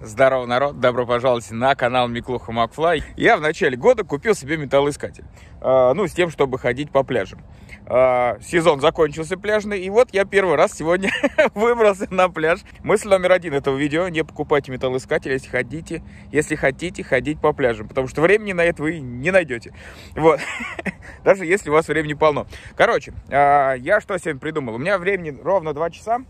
Здорово, народ! Добро пожаловать на канал Миклуха Макфлай. Я в начале года купил себе металлоискатель. Э, ну, с тем, чтобы ходить по пляжам. Э, сезон закончился пляжный, и вот я первый раз сегодня выбрался на пляж. Мысль номер один этого видео. Не покупайте металлоискатель, если хотите, если хотите ходить по пляжам. Потому что времени на это вы не найдете. Вот. Даже если у вас времени полно. Короче, э, я что сегодня придумал? У меня времени ровно 2 часа.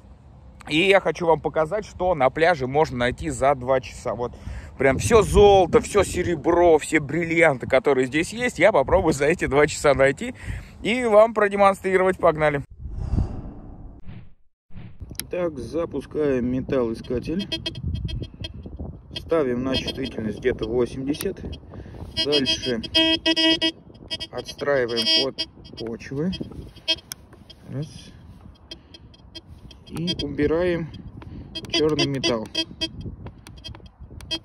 И я хочу вам показать, что на пляже можно найти за 2 часа. Вот прям все золото, все серебро, все бриллианты, которые здесь есть, я попробую за эти 2 часа найти и вам продемонстрировать. Погнали! Так, запускаем металлоискатель. Ставим на чувствительность где-то 80. Дальше отстраиваем от почвы. Раз и убираем черный металл.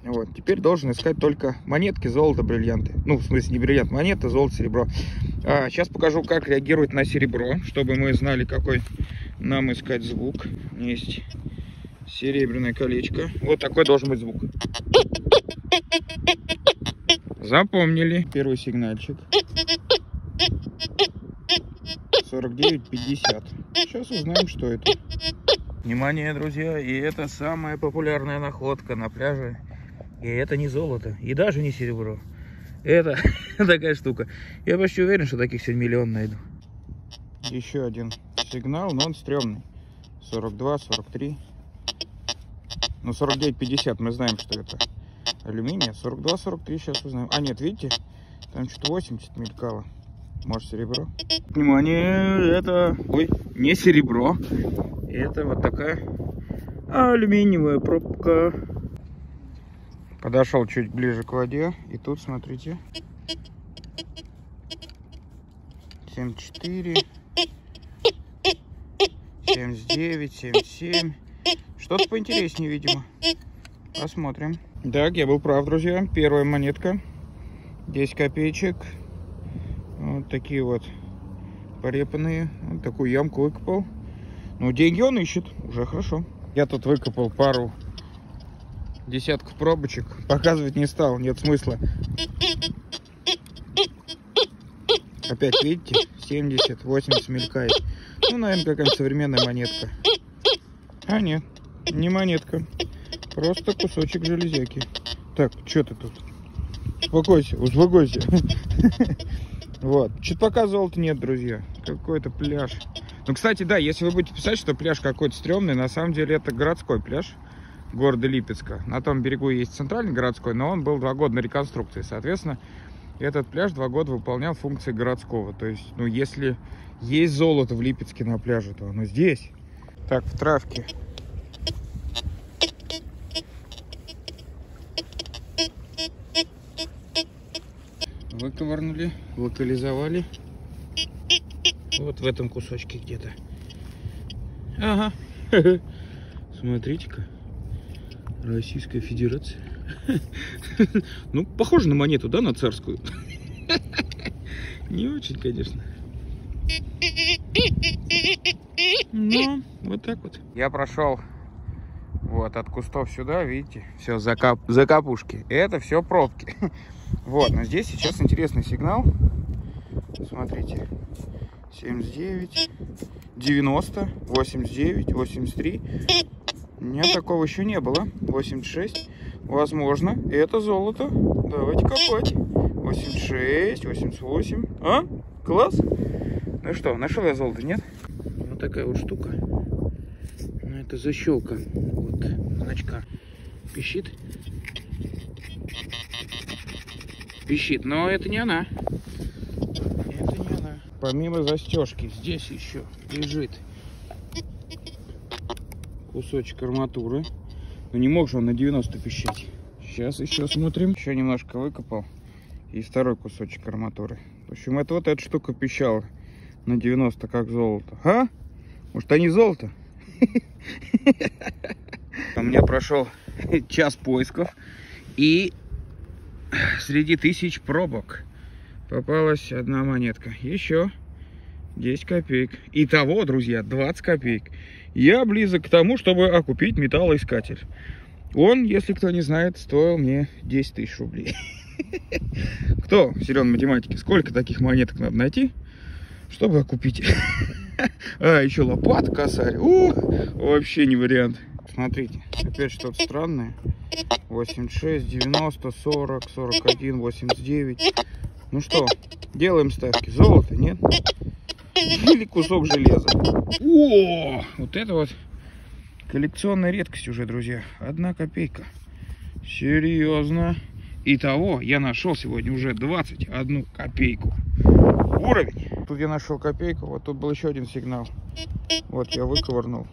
Вот. Теперь должен искать только монетки, золото, бриллианты. Ну, в смысле, не бриллиант, монета, золото, серебро. А, сейчас покажу, как реагировать на серебро, чтобы мы знали, какой нам искать звук. Есть серебряное колечко. Вот такой должен быть звук. Запомнили. Первый сигнальчик. 49,50. Сейчас узнаем, что это. Внимание, друзья, и это самая популярная находка на пляже. И это не золото, и даже не серебро. Это такая штука. Я почти уверен, что таких сегодня миллион найду. Еще один сигнал, но он стрёмный. 42, 43. Ну, 49, 50, мы знаем, что это алюминия. 42, 43 сейчас узнаем. А, нет, видите? Там что-то 80 мелькало. Может серебро? Внимание, это, ой, не серебро. Это вот такая алюминиевая пробка. Подошел чуть ближе к воде. И тут, смотрите. 74. 79, 77. Что-то поинтереснее, видимо. Посмотрим. Так, я был прав, друзья. Первая монетка. 10 копеечек. Вот такие вот порепанные. Вот такую ямку выкопал. Ну, деньги он ищет. Уже хорошо. Я тут выкопал пару десятков пробочек. Показывать не стал. Нет смысла. Опять, видите? 70, 80 мелькает. Ну, наверное, какая-нибудь современная монетка. А, нет. Не монетка. Просто кусочек железяки. Так, что ты тут? Успокойся, успокойся. Вот. Что-то пока золота нет, друзья. Какой-то пляж. Ну, кстати, да, если вы будете писать, что пляж какой-то стрёмный, на самом деле это городской пляж города Липецка. На том берегу есть центральный городской, но он был два года на реконструкции. Соответственно, этот пляж два года выполнял функции городского. То есть, ну, если есть золото в Липецке на пляже, то оно здесь. Так, в травке выковырнули, локализовали. Вот в этом кусочке где-то. Ага. Смотрите-ка. Российская Федерация. Ну, похоже на монету, да, на царскую? Не очень, конечно. Ну, вот так вот. Я прошел вот от кустов сюда, видите, все закап, закапушки. Это все пробки. Вот, но здесь сейчас интересный сигнал. Смотрите. 79, 90, 89, 83. У меня такого еще не было. 86. Возможно, это золото. Давайте копать. 86, 88. А? Класс. Ну что, нашел я золото, нет? Вот такая вот штука. Это защелка. Вот, значка. Пищит пищит, но это не она. Это не она. Помимо застежки, здесь еще лежит кусочек арматуры. Но не мог же он на 90 пищать. Сейчас еще смотрим. Еще немножко выкопал. И второй кусочек арматуры. В общем, это вот эта штука пищала на 90, как золото. А? Может, они золото? У меня прошел час поисков. И среди тысяч пробок попалась одна монетка. Еще 10 копеек. Итого, друзья, 20 копеек. Я близок к тому, чтобы окупить металлоискатель. Он, если кто не знает, стоил мне 10 тысяч рублей. Кто силен в математике? Сколько таких монеток надо найти, чтобы купить? А, еще лопат косарь. Ух, вообще не вариант. Смотрите, опять что-то странное. 86, 90, 40, 41, 89. Ну что, делаем ставки. Золото, нет? Или кусок железа. О, вот это вот коллекционная редкость уже, друзья. Одна копейка. Серьезно. Итого я нашел сегодня уже 21 копейку. Уровень. Тут я нашел копейку, вот тут был еще один сигнал. Вот я выковырнул.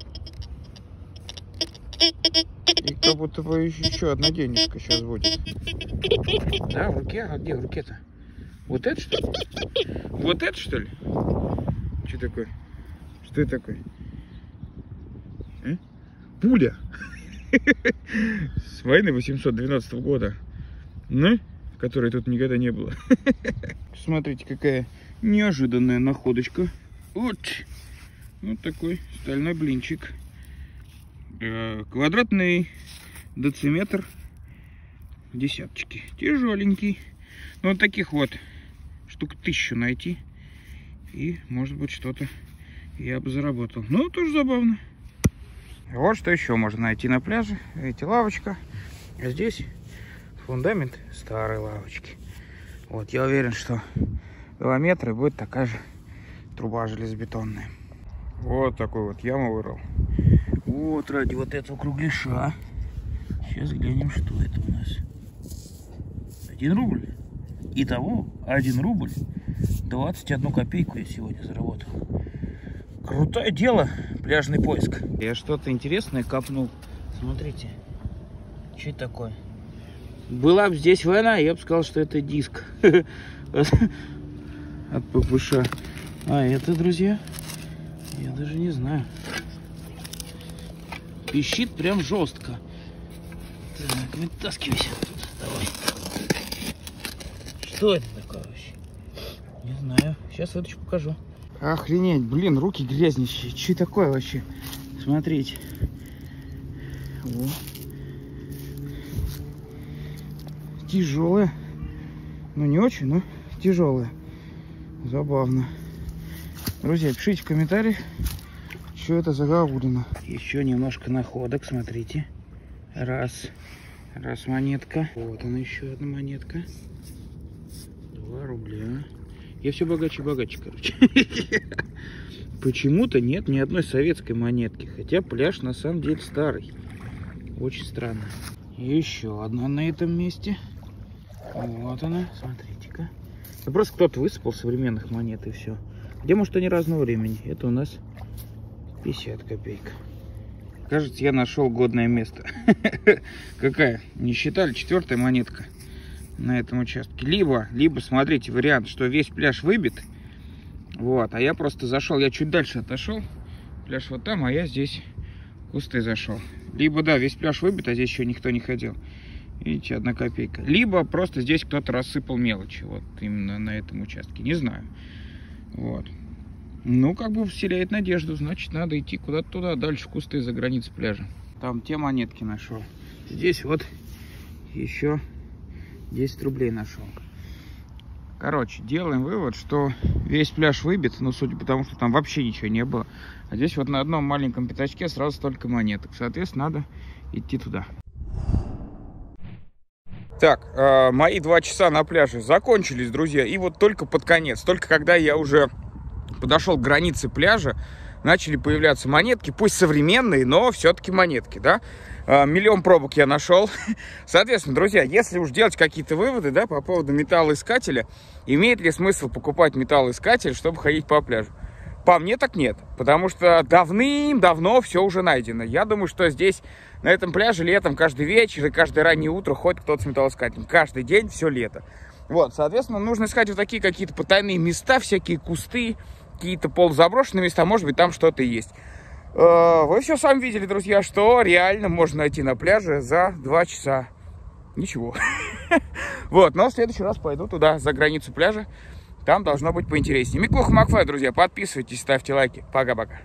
И как будто бы еще одна денежка сейчас будет. Да, в руке? А где в руке-то? Вот это что ли? Вот это что ли? Что такое? Что это такое? А? Пуля! С войны 812 года. Ну, которой тут никогда не было. Смотрите, какая неожиданная находочка. Вот. Вот такой стальной блинчик. Э, квадратный дециметр десяточки. Тяжеленький. Ну, вот таких вот штук тысячу найти. И, может быть, что-то я бы заработал. Ну, тоже забавно. Вот что еще можно найти на пляже. Видите, лавочка. А здесь фундамент старой лавочки. Вот, я уверен, что 2 метра будет такая же труба железобетонная. Вот такой вот яму вырыл. Вот ради вот этого кругляша. Сейчас глянем, что это у нас. 1 рубль. Итого 1 рубль 21 копейку я сегодня заработал. Крутое дело, пляжный поиск. Я что-то интересное копнул. Смотрите, что это такое? Была бы здесь война, я бы сказал, что это диск от ППШ. А это, друзья, я даже не знаю. Пищит прям жестко. Так, вытаскивайся тут. Давай. Что это такое вообще? Не знаю. Сейчас вытащу, покажу. Охренеть, блин, руки грязнищие. Че такое вообще? Смотрите. О. Тяжелая. Ну, не очень, но тяжелая. Забавно. Друзья, пишите в комментариях, что это за гаудина. Еще немножко находок, смотрите. Раз. Раз монетка. Вот она еще одна монетка. Два рубля. Я все богаче богаче, короче. Почему-то нет ни одной советской монетки. Хотя пляж на самом деле старый. Очень странно. Еще одна на этом месте. Вот она, смотрите-ка. Да просто кто-то высыпал современных монет и все. Где, может, они разного времени. Это у нас 50 копеек. Кажется, я нашел годное место. Какая? Не считали? Четвертая монетка на этом участке. Либо, либо, смотрите, вариант, что весь пляж выбит. Вот, а я просто зашел, я чуть дальше отошел. Пляж вот там, а я здесь кусты зашел. Либо, да, весь пляж выбит, а здесь еще никто не ходил. Видите, одна копейка. Либо просто здесь кто-то рассыпал мелочи. Вот именно на этом участке. Не знаю. Вот. Ну, как бы вселяет надежду. Значит, надо идти куда-то туда, дальше в кусты за границей пляжа. Там те монетки нашел. Здесь вот еще 10 рублей нашел. Короче, делаем вывод, что весь пляж выбит, ну, судя по тому, что там вообще ничего не было. А здесь вот на одном маленьком пятачке сразу столько монеток. Соответственно, надо идти туда. Так, э, мои два часа на пляже закончились, друзья. И вот только под конец, только когда я уже подошел к границе пляжа, начали появляться монетки, пусть современные, но все-таки монетки, да. Э, миллион пробок я нашел. Соответственно, друзья, если уж делать какие-то выводы, да, по поводу металлоискателя, имеет ли смысл покупать металлоискатель, чтобы ходить по пляжу? По мне так нет, потому что давным-давно все уже найдено. Я думаю, что здесь, на этом пляже, летом, каждый вечер и каждое раннее утро ходит кто-то с металлоискателем. Каждый день, все лето. Вот, соответственно, нужно искать вот такие какие-то потайные места, всякие кусты, какие-то полузаброшенные места, может быть, там что-то есть. Э, вы все сами видели, друзья, что реально можно найти на пляже за 2 часа. Ничего. Вот, но в следующий раз пойду туда, за границу пляжа. Там должно быть поинтереснее. Миклуха Макфай, друзья, подписывайтесь, ставьте лайки. Пока-пока.